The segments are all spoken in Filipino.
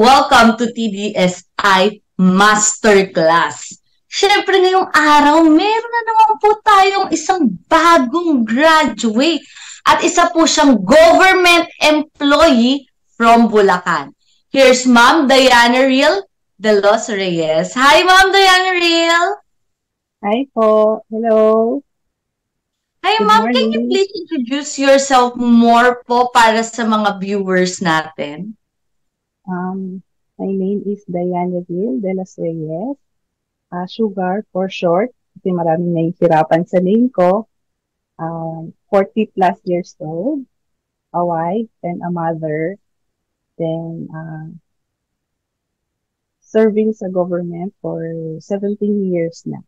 welcome to TDSI Masterclass. Siyempre ngayong araw, meron na naman po tayong isang bagong graduate at isa po siyang government employee from Bulacan. Here's Ma'am Diana Real de Los Reyes. Hi, Ma'am Diana Real. Hi po. Hello. Hi, Ma'am. Can you please introduce yourself more po para sa mga viewers natin? Um, my name is Diana Gil de las Reyes. Uh, Sugar for short. Kasi maraming nahihirapan sa name ko. Um, 40 plus years old. A wife and a mother. Then, uh, serving sa government for 17 years na.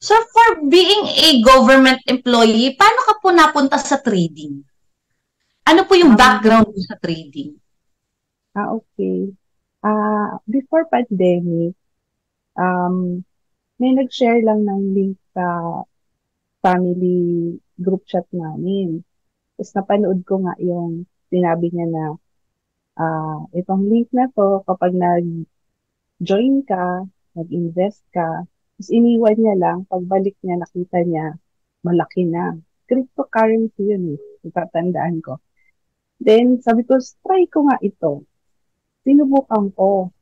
So for being a government employee, paano ka po napunta sa trading? Ano po yung um, background sa trading? Ah, okay. Ah, before pandemic, um, may nag-share lang ng link sa family group chat namin. Tapos napanood ko nga yung sinabi niya na uh, itong link na to, kapag nag-join ka, nag-invest ka, tapos iniwan niya lang, pagbalik niya, nakita niya, malaki na. Cryptocurrency yun eh, itatandaan ko. Then, sabi ko, try ko nga ito. Sinubukan ko.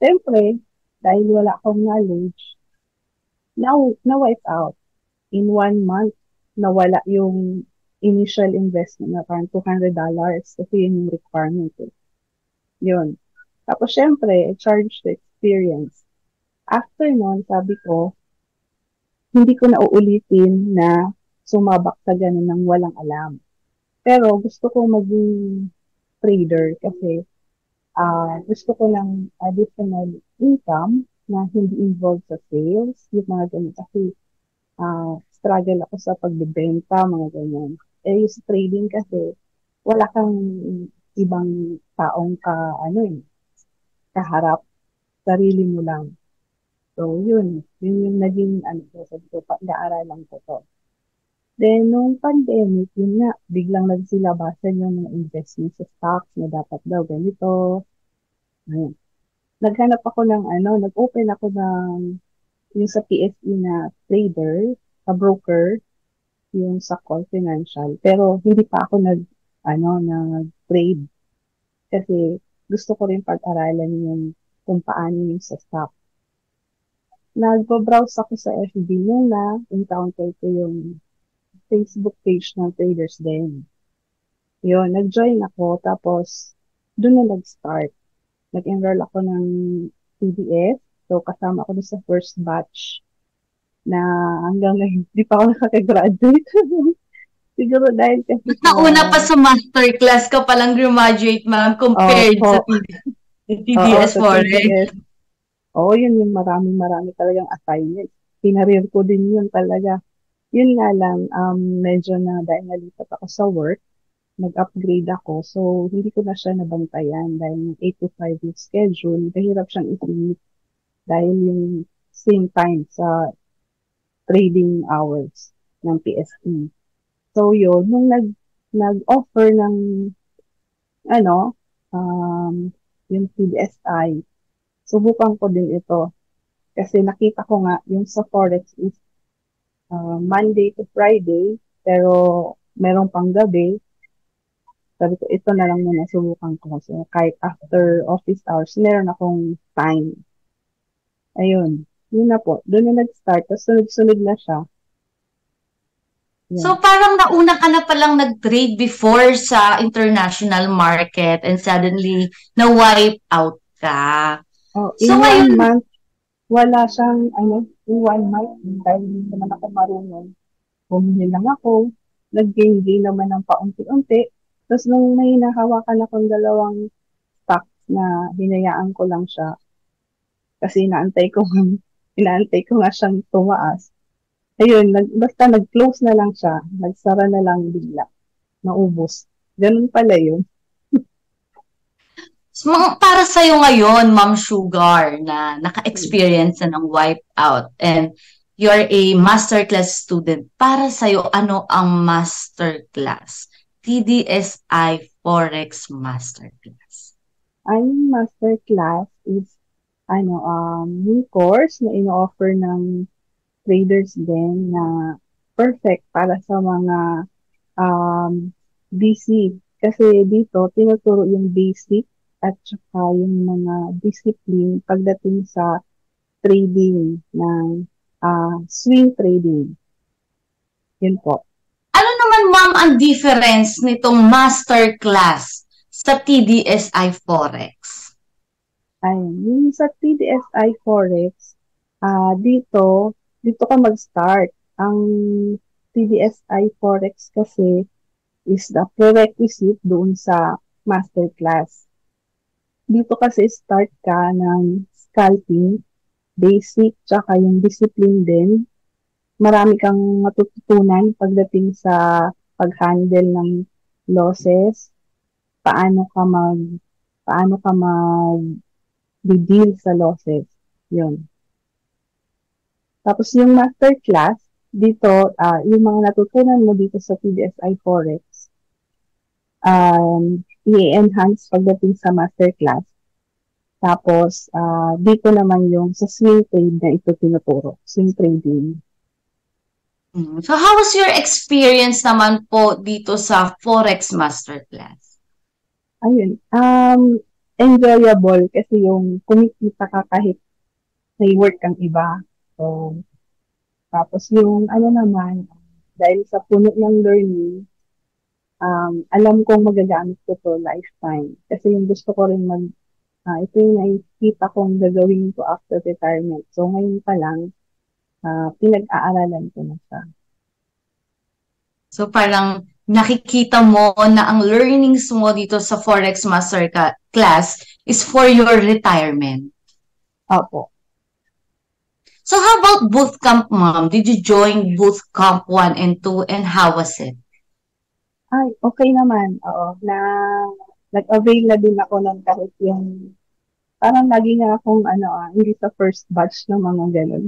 Siyempre, dahil wala akong knowledge, now, na-wipe out. In one month, nawala yung initial investment na parang $200 kasi yun yung requirement eh. Yun. Tapos, syempre, charge to experience. After nun, sabi ko, hindi ko na uulitin na sumabak sa ganun ng walang alam. Pero gusto ko maging trader kasi uh, gusto ko ng additional income na hindi involved sa sales, yung mga ganyan. Kasi uh, struggle ako sa pagbebenta, mga ganyan. Eh, yung trading kasi, wala kang ibang taong ka, ano eh, kaharap. Sarili mo lang. So, yun. Yun yung naging, ano, sabi ko, pag-aaralan ko to. Then, nung pandemic, yun nga, biglang nagsilabasan yung mga investment sa stocks na dapat daw ganito. Ayun. Naghanap ako ng ano, nag-open ako ng yung sa PSE na trader, sa broker, yung sa call financial. Pero hindi pa ako nag, ano, nag-trade. Kasi gusto ko rin pag-aralan yung kung paano yung sa stock. Nagpo-browse ako sa FB nung na-encounter ko yung Facebook page ng traders din. Yun, nag-join ako, tapos doon na nag-start. Nag-enroll ako ng CDS. So, kasama ako sa first batch na hanggang ngayon, hindi pa ako nakaka-graduate. Siguro dahil kasi... Nauna pa sa masterclass ka palang graduate, ma'am, compared oh, sa TDS oh, Forex. Oo, oh, yun yung maraming-marami talagang assignment. Pinarir ko din yun talaga yun nga lang, um, medyo na dahil nalipat ako sa work, nag-upgrade ako. So, hindi ko na siya nabantayan dahil 8 to 5 yung schedule. Mahirap siyang i dahil yung same time sa trading hours ng PSE. So, yun, nung nag, nag-offer ng, ano, um, yung PDSI, subukan ko din ito. Kasi nakita ko nga, yung sa Forex is uh, Monday to Friday, pero merong pang gabi. Sabi ko, ito na lang muna subukan ko. So, kahit after office hours, meron akong time. Ayun. Yun na po. Doon na nag-start. Tapos sunod-sunod na siya. Yeah. So parang nauna ka na palang nag-trade before sa international market and suddenly na-wipe out ka. Oh, in so, one ngayon, month, wala siyang, ano, in one month, dahil hindi naman ako marunong, bumili lang ako, nag-gain-gain naman ng paunti-unti. Tapos nung may nahawakan akong dalawang stocks na hinayaan ko lang siya, kasi inaantay ko, inaantay ko nga siyang tumaas. Ayun, nag, basta nag-close na lang siya, nagsara na lang bigla, naubos. Ganun pala yun. Para sa'yo ngayon, Ma'am Sugar, na naka-experience na ng wipeout and you're a masterclass student, para sa'yo, ano ang masterclass? TDSI Forex Masterclass. Ang master class is ano, um, yung course na ino-offer ng traders din na perfect para sa mga um, DC. Kasi dito, tinuturo yung basic at saka yung mga discipline pagdating sa trading ng uh, swing trading. Yun po. Ano naman ma'am ang difference nitong master class sa TDSI Forex? Ayun, yung sa TDSI Forex, uh, dito, dito ka mag-start. Ang TDSI Forex kasi is the prerequisite doon sa master class. Dito kasi start ka ng scalping, basic, tsaka yung discipline din. Marami kang matututunan pagdating sa pag-handle ng losses, paano ka mag paano ka mag deal sa losses. Yun. Tapos yung master class, dito, uh, yung mga natutunan mo dito sa PDSI Forex, um, i-enhance pagdating sa master class. Tapos, uh, dito naman yung sa swing trade na ito tinuturo, swing trading. Mm. So, how was your experience naman po dito sa Forex Masterclass? ayun, um, enjoyable kasi yung kumikita ka kahit may work kang iba. So, tapos yung ano naman, dahil sa puno ng learning, um, alam kong magagamit ko to lifetime. Kasi yung gusto ko rin mag, uh, ito yung nakikita kong gagawin ko after retirement. So, ngayon pa lang, uh, pinag-aaralan ko na siya. So, parang nakikita mo na ang learnings mo dito sa Forex Master class is for your retirement. Opo. So how about bootcamp, ma'am? Did you join bootcamp 1 and 2 and how was it? Ay, okay naman. Oo. Na, nag-avail na din ako ng kahit yung parang lagi nga akong ano ah, hindi sa first batch ng mga ganun.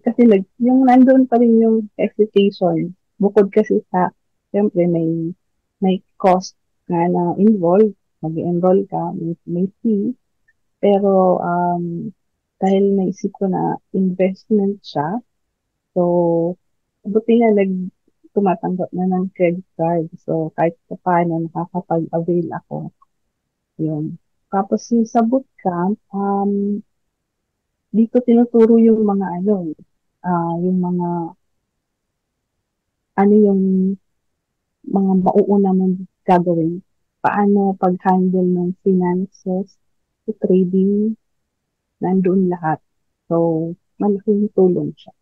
Kasi nag, yung nandun pa rin yung hesitation. Bukod kasi sa siyempre may may cost nga na involved, mag-enroll ka, may, may fee. Pero um, dahil naisip ko na investment siya, so buti na nag tumatanggap na ng credit card. So kahit pa paano nakakapag-avail ako. Yun. Tapos yung sa bootcamp, um, dito tinuturo yung mga ano, uh, yung mga ano yung mga mauuna mong gagawin. Paano pag-handle ng finances, trading, nandoon lahat. So, malaking tulong siya.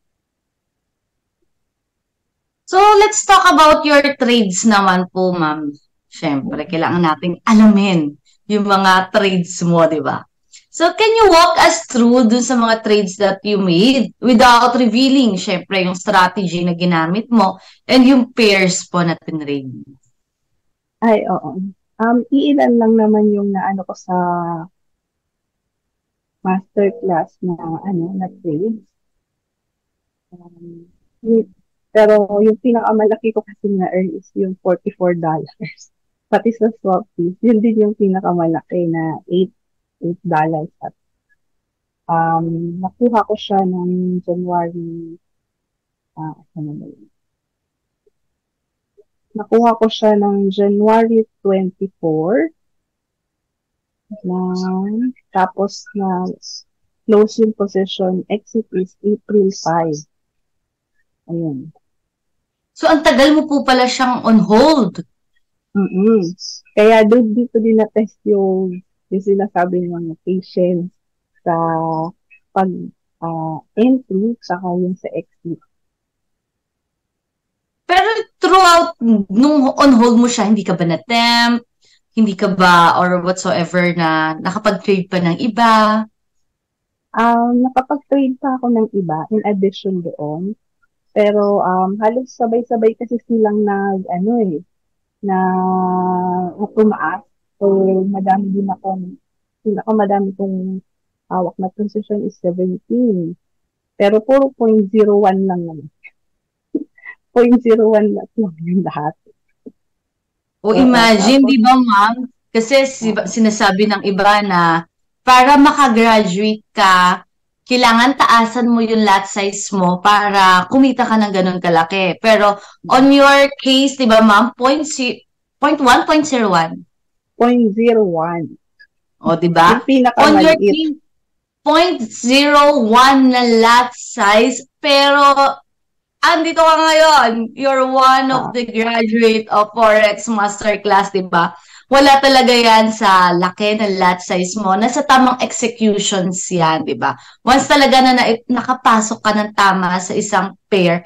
So, let's talk about your trades naman po, ma'am. Siyempre, kailangan nating alamin yung mga trades mo, di ba? So, can you walk us through dun sa mga trades that you made without revealing, syempre, yung strategy na ginamit mo and yung pairs po na tinrade? Ay, oo. Um, iilan lang naman yung naano ko sa masterclass na ano na trades. Um, pero yung pinakamalaki ko kasi na earn is yung $44. Pati sa swap fees, yun din yung pinakamalaki na 8 $8 at um, nakuha ko siya noong January ah, ano ba yun? Nakuha ko siya ng January 24 na tapos na closing position exit is April 5. Ayun. So, ang tagal mo po pala siyang on hold. Mm-mm. Kaya doon dito din na-test yung yung sinasabi ng mga patients sa pag uh, entry saka yung sa exit. Pero throughout, nung on hold mo siya, hindi ka ba na-tempt? Hindi ka ba, or whatsoever, na nakapag-trade pa ng iba? Um, nakapag-trade pa ako ng iba in addition doon. Pero um, halos sabay-sabay kasi silang nag, ano eh, na tumaas So, madami din ako, madami kong hawak na position is 17. Pero puro 0.01 lang naman. 0.01 lang yung lahat. O imagine, di ba ma'am, Kasi sinasabi ng iba na para makagraduate ka, kailangan taasan mo yung lot size mo para kumita ka ng ganun kalaki. Pero on your case, di ba ma'am, point, si, point 1, point 01? Point 01. O, di ba? On your case, point 01 na lot size, pero andito ka ngayon, you're one of ah. the graduate of Forex Masterclass, di ba? Wala talaga yan sa laki ng lot size mo. Nasa tamang executions yan, di ba? Once talaga na, na nakapasok ka ng tama sa isang pair,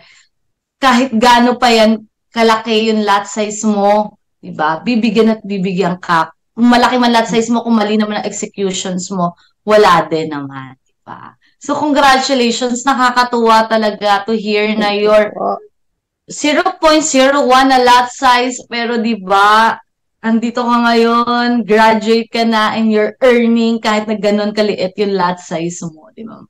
kahit gaano pa yan kalaki yung lot size mo, di ba? Bibigyan at bibigyan ka. Kung malaki man lot size mo, kung mali naman ang executions mo, wala din naman, di ba? So, congratulations. Nakakatuwa talaga to hear na your 0.01 na lot size, pero di ba, andito ka ngayon, graduate ka na, and you're earning kahit na ganun kaliit yung lot size mo, di ba?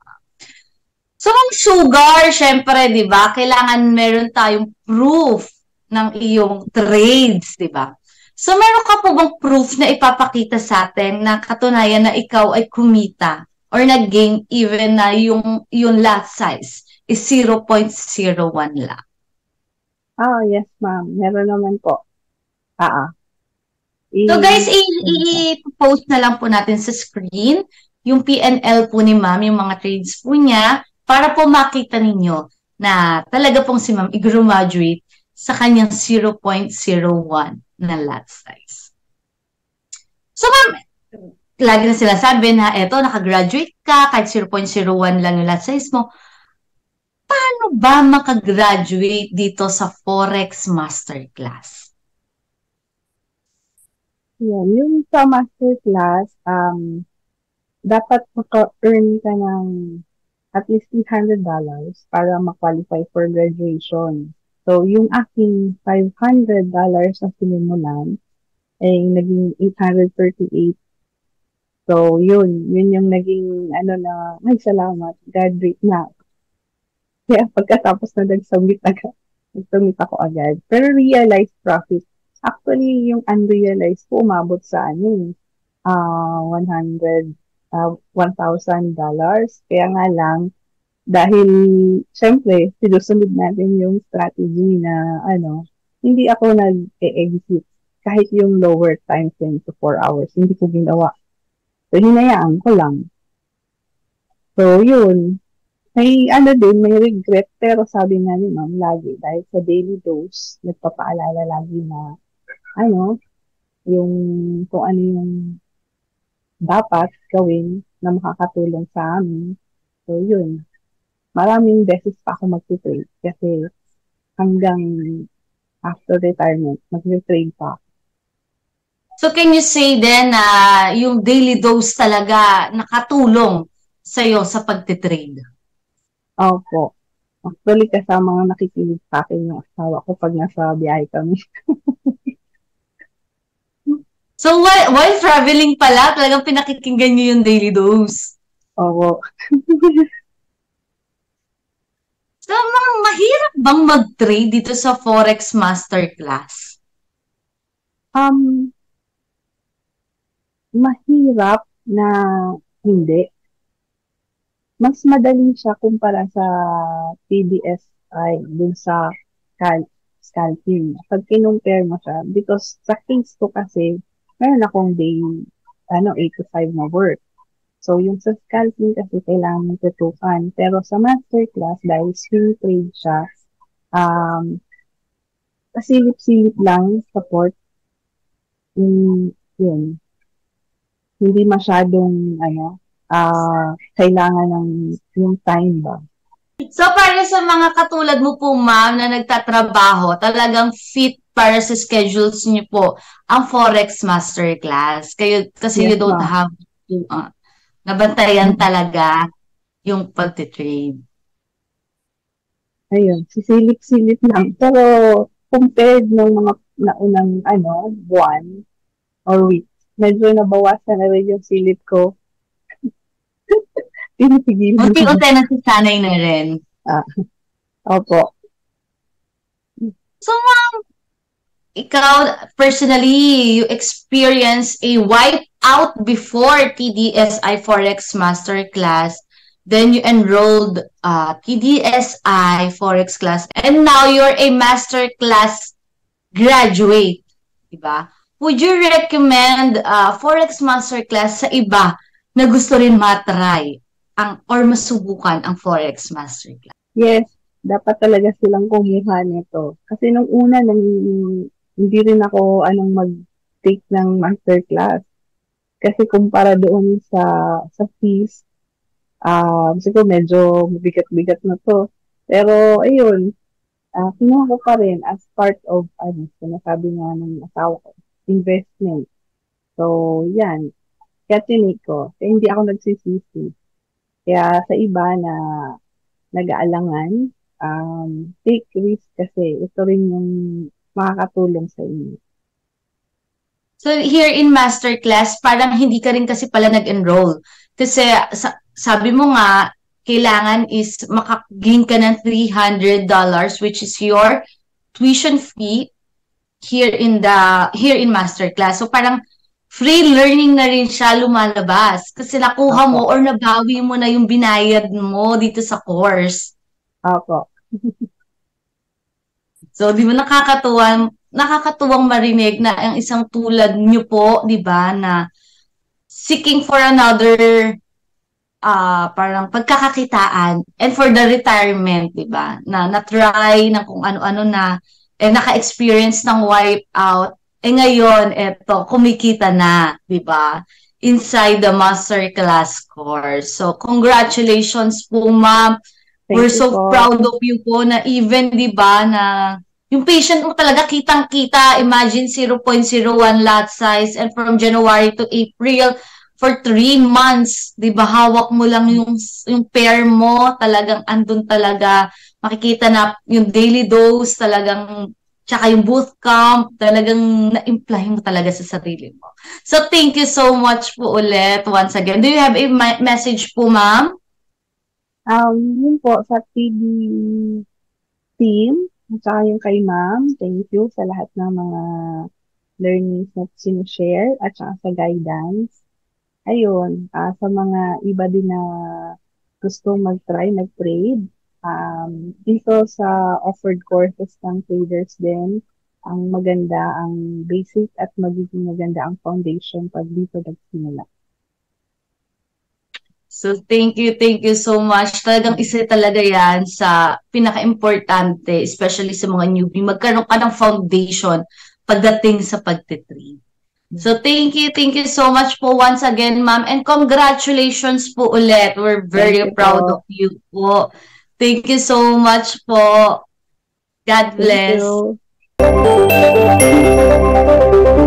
So, ang sugar, syempre, di ba, kailangan meron tayong proof ng iyong trades, di ba? So, meron ka po bang proof na ipapakita sa atin na katunayan na ikaw ay kumita or nag-gain even na yung, yung lot size is 0.01 lang? Oh, yes, ma'am. Meron naman po. Ah, So guys, i-post na lang po natin sa screen yung PNL po ni ma'am, yung mga trades po niya, para po makita ninyo na talaga pong si ma'am i-graduate sa kanyang 0.01 na lot size. So ma'am, lagi na sila sabi na eto, nakagraduate ka, kahit 0.01 lang yung lot size mo. Paano ba makagraduate dito sa Forex Masterclass? Yan, yung sa master class, um, dapat maka-earn ka ng at least $300 para ma-qualify for graduation. So, yung aking $500 na sinimulan ay naging 838. So, yun. Yun yung naging, ano na, ay, salamat. Graduate na. Kaya pagkatapos na nag-submit agad, nag-submit ako agad. Pero realized profit Actually, yung unrealized po umabot sa ano uh, 100, uh, $1,000. Kaya nga lang, dahil, syempre, sinusunod natin yung strategy na, ano, hindi ako nag-exit kahit yung lower time frame to 4 hours. Hindi ko ginawa. So, hinayaan ko lang. So, yun. May ano din, may regret, pero sabi nga ni ma'am lagi, dahil sa daily dose, nagpapaalala lagi na ano, yung kung ano yung dapat gawin na makakatulong sa amin. So, yun. Maraming beses pa ako mag-trade kasi hanggang after retirement, mag-trade pa So, can you say then na uh, yung daily dose talaga nakatulong sa'yo sa pagtitrade? Opo. Actually, kasama nga nakikinig sa akin yung asawa ko pag nasa biyahe kami. So, while, while traveling pala, talagang pinakikinggan niyo yung daily dose. Oo. so, mga mahirap bang mag-trade dito sa Forex Masterclass? Um, mahirap na hindi. Mas madali siya kumpara sa PDSI dun sa cal- scalping. Pag kinumpare mo siya, because sa case ko kasi, meron akong day, ano, 8 to 5 na work. So, yung sa scalping kasi kailangan tutukan. Pero sa masterclass, dahil swing trade siya, um, pasilip-silip lang support. Mm, yun. Hindi masyadong, ano, uh, kailangan ng yung time ba. So, para sa mga katulad mo po, ma'am, na nagtatrabaho, talagang fit para sa schedules niyo po ang Forex Masterclass. Kayo, kasi yes, you don't have to, uh, nabantayan talaga yung pagtitrade. Ayun, sisilip-silip lang. Pero compared ng mga naunang ano, buwan or week, medyo nabawasan na rin yung silip ko. Pinipigilan. Unti-unti na sanay na rin. Ah, opo. So, ma'am, ikaw, personally, you experience a wipe out before TDSI Forex Masterclass. Then you enrolled uh, TDSI Forex class. And now you're a masterclass graduate. Diba? Would you recommend uh, Forex Masterclass sa iba na gusto rin matry ang, or masubukan ang Forex Masterclass? Yes, dapat talaga silang kumuha nito. Kasi nung una, nang, hindi rin ako anong mag-take ng masterclass. Kasi kumpara doon sa sa fees, uh, siguro medyo bigat-bigat na to. Pero, ayun, uh, kinuha ko pa rin as part of, ano, sinasabi nga ng asawa ko, investment. So, yan. Kaya tinake ko. Kaya hindi ako nagsisisi. Kaya sa iba na nag-aalangan, um, take risk kasi ito rin yung makakatulong sa inyo. So here in masterclass, parang hindi ka rin kasi pala nag-enroll. Kasi sa, sabi mo nga, kailangan is makagain ka ng $300 which is your tuition fee here in the here in masterclass. So parang free learning na rin siya lumalabas kasi nakuha mo or nabawi mo na yung binayad mo dito sa course. Opo. so, di ba nakakatuwa nakakatuwang marinig na ang isang tulad niyo po, 'di ba, na seeking for another uh, parang pagkakakitaan and for the retirement, 'di ba? Na na-try ng kung ano-ano na eh naka-experience ng wipe out. Eh ngayon, eto, kumikita na, 'di ba? Inside the masterclass course. So, congratulations po, ma'am. We're so po. proud of you po na even, 'di ba, na yung patient mo talaga kitang-kita, imagine 0.01 lot size and from January to April for three months, di ba, hawak mo lang yung, yung pair mo, talagang andun talaga, makikita na yung daily dose, talagang, tsaka yung booth camp, talagang na-imply mo talaga sa sarili mo. So, thank you so much po ulit once again. Do you have a message po, ma'am? Um, yun po, sa TD team, at saka yung kay ma'am, thank you sa lahat ng mga learnings na sinishare at saka sa guidance. Ayun, uh, sa mga iba din na gusto mag-try, mag-trade, um, dito sa offered courses ng traders din, ang maganda, ang basic at magiging maganda ang foundation pag dito nagsimula. So thank you, thank you so much. Talagang isa talaga yan sa pinaka-importante, especially sa mga newbie, magkaroon ka ng foundation pagdating sa pagtitrade. So thank you, thank you so much po once again, ma'am. And congratulations po ulit. We're very proud po. of you po. Thank you so much po. God bless. Thank you.